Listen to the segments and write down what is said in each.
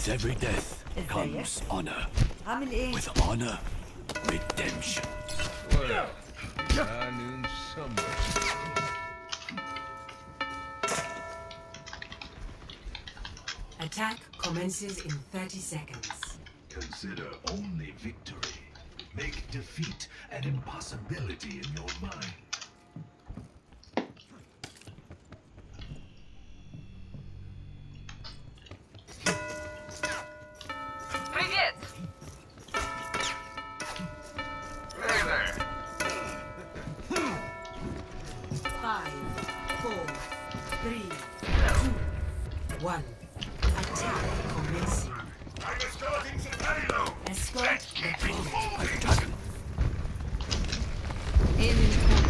With every death comes honor. With honor, redemption. Well, I knew somebody. Attack commences in 30 seconds. Consider only victory. Make defeat an impossibility in your mind. Four, three, two, one. Attack commencing. Escort the target. Attacken. Enemy corner. Hit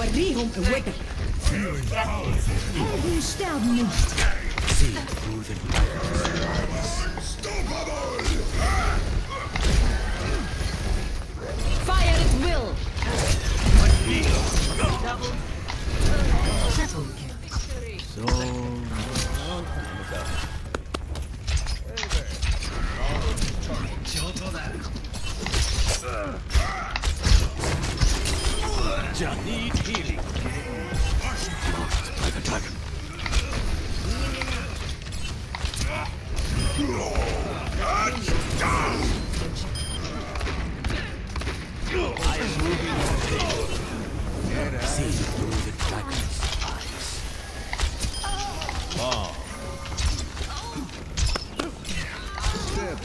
Warrigung awakened. Helden sterben nicht. Sieh du den Fire at will! Triple kill. So... Just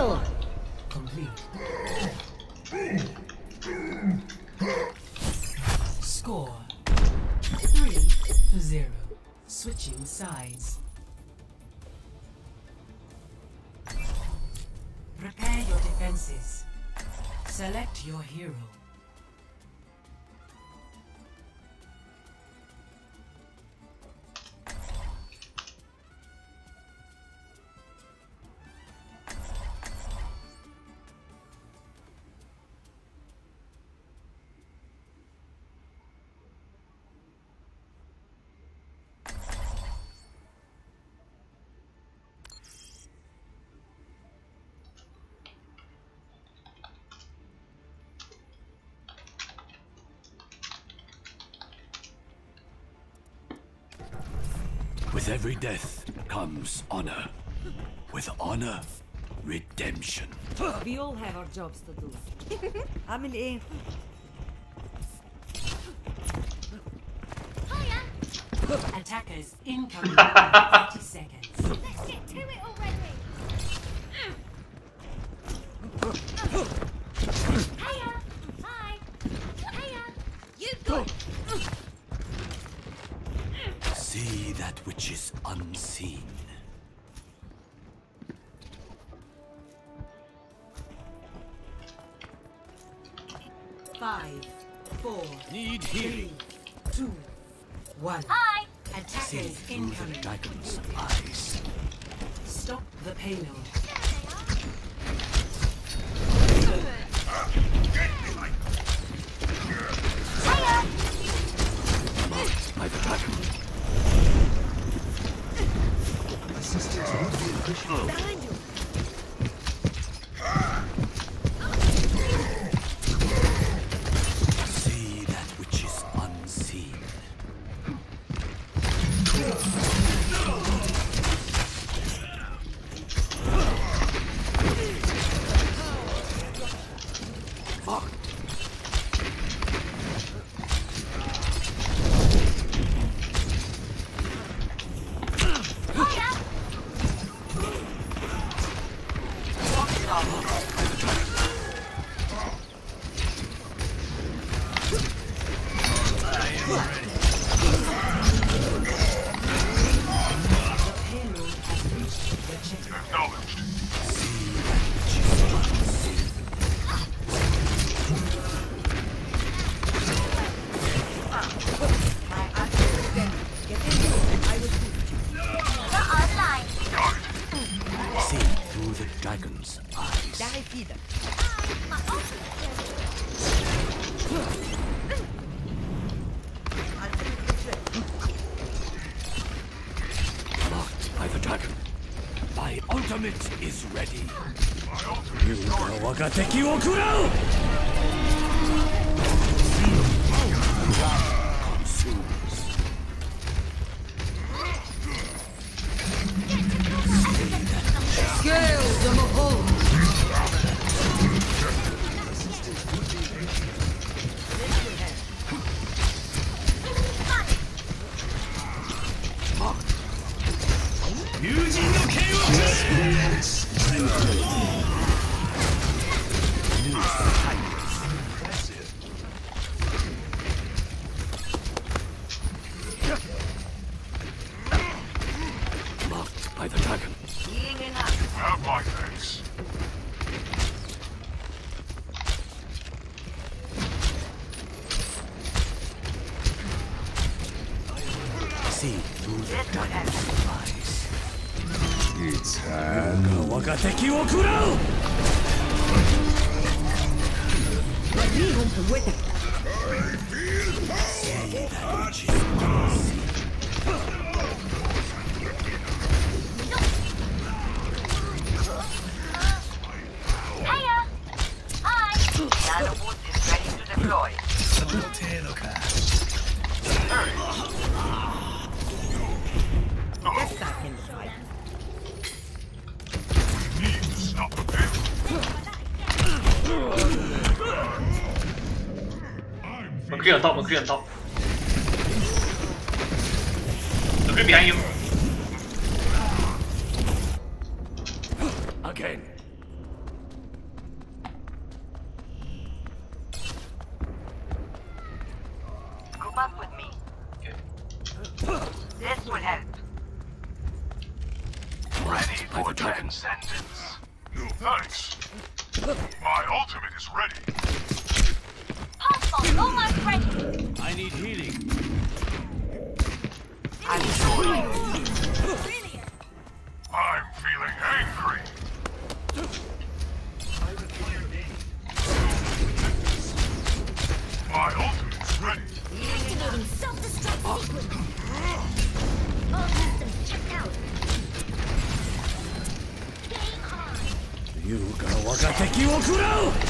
Will Complete. Score three to zero. Switching sides. Prepare your defenses. Select your hero. every death comes honor. With honor, redemption. We all have our jobs to do. I'm in aim. Attackers incoming in 30 seconds. Let's get to it all. Which is unseen. Five, four, Need healing. two, one. Hi. See Attackers through the incoming. dragon's eyes. Stop the payload. Dragon's eyes. Marked by the dragon. My ultimate is ready. You know 我が我が敵を食らうその程度か。on top, McCree on top. McCree behind you. Again. Group up with me. Okay. This will help. Ready for the dragon sentence. Thanks. My ultimate is ready. I need healing. I'm feeling angry. My ultimate's. Activating self-destruct sequence. All systems checked out. Game on. You gotta work out the Kiwokuro!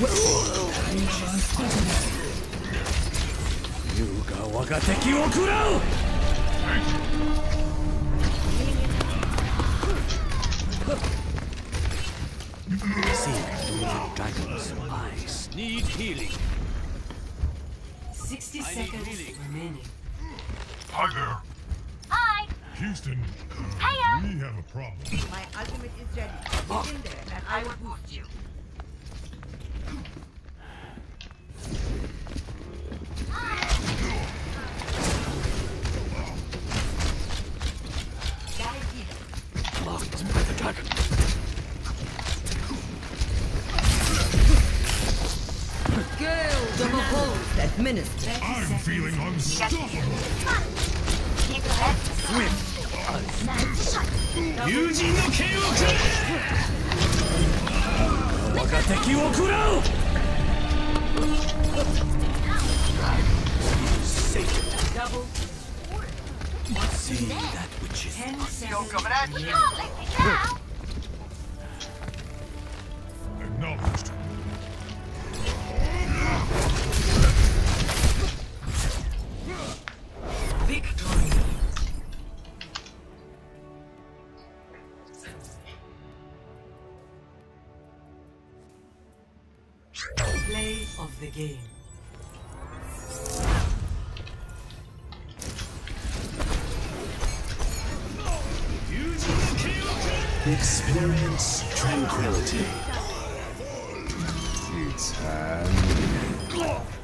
Uh. we have a problem. My ultimate is ready. Get in there and I will boost you. Blocked by the dragon. Girls of a kure! Waga teki wo kurau! Satan. Double See that which is 10 Yo, seconds. Experience tranquility. It's time.